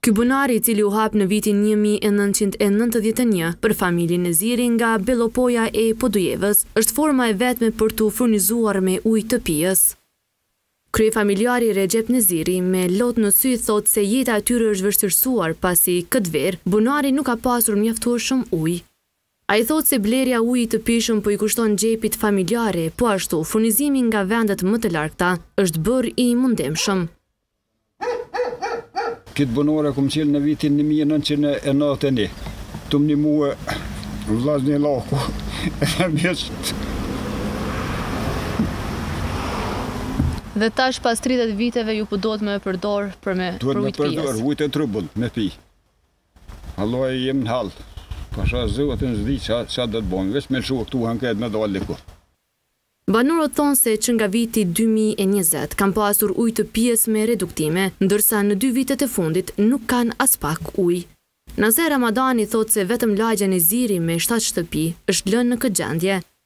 Ky bunar i cili u hap në vitin një mijë e nëntëqind e nëntëdhjetë e një për familjen Neziri nga Bellopoja e Podujevës është forma e vetme për t'u furnizuar me ujë të pijës. Kryefamiljari Rexhep Neziri me lot në sy thotë se jeta e tyre është vështirësuar pasi këtë verë bunari nuk ka pasur mjaftueshëm ujë. Ai thotë se blerja ujit të pijshëm po i kushton xhepit familjar, po ashtu, furnizimi nga vendet më të largëta është bërë i mundimshëm. Kët bunar e kam qelë në vitin një mijë e nëntëqind e nëntëdhjetë e një. Tu më nimue vllaznia, Allahu edhe mjeshtët. Dhe tash pas tridhjetë viteve ju po duhet me e përdorë për me, për ujë t'pijës. Duhet me përdorë ujë të trubull me pi. Vallai jem në hall. Pasha zotin s'di ça ça do të bojm veç me lshu ktu vend ket me dal diku. Banorët thonë se që nga viti dy mijë e njëzet kanë pasur ujë të pijes me reduktime, ndërsa në dy vitet e fundit nuk kanë aspak ujë. Naser Ramadani thotë se vetëm lagja Neziri me shtatë shtëpi është lënë në këtë gjendje.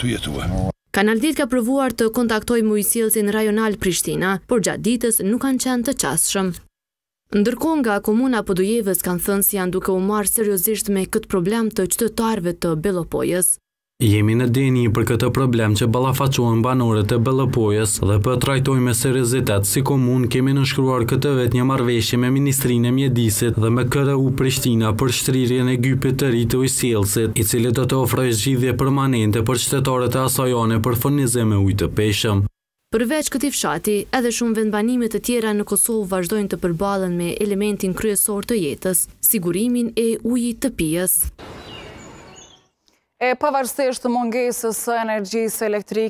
të jetuar. Kanal Dhjetë ka provuar të kontaktojë me ujësjellësin rajonal Prishtina, por gjatë ditës nuk kanë qenë të qasshëm. Ndërkohë nga Komuna Podujevës kanë thënë se janë duke u marrë seriozisht me këtë problem të qytetarëve të Bellopojës. Jemi në dijeni për këtë problem që ballafaqohen banorët e Bellopojës dhe po e trajtojmë me seriozitet, si komunë kemi nënshkruar këtë vit një marrëveshje me Ministrinë e Mjedisit dhe me KRU Prishtina për shtrirjen e gypit të ri të ujësjellësit, i cili do të ofrojë zgjidhje permanente për qytetarët e asaj ane për furnizim me ujë të pijshëm. Përveç këtij fshati, edhe shumë vendbanime të tjera në Kosovë vazhdojnë të përballen me elementin kryesor të jetës, sigurimin e ujit të pijës. E pavarësisht mungesës së energjisë elektrike,